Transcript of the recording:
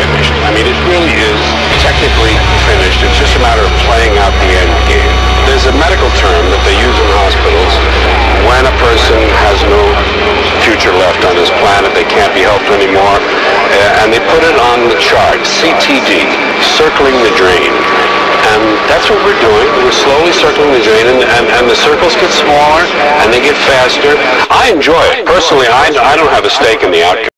finished. I mean, it really is technically finished. It's just a matter of playing out the end game. There's a medical term that they use in hospitals. When a person has no future left on this planet, they can't be helped anymore, uh, and they put it on the chart, CTD, circling the drain. And that's what we're doing. We're slowly circling the drain, and, and, and, the circles get smaller, and they get faster. I enjoy it. Personally, I, I don't have a stake in the outcome.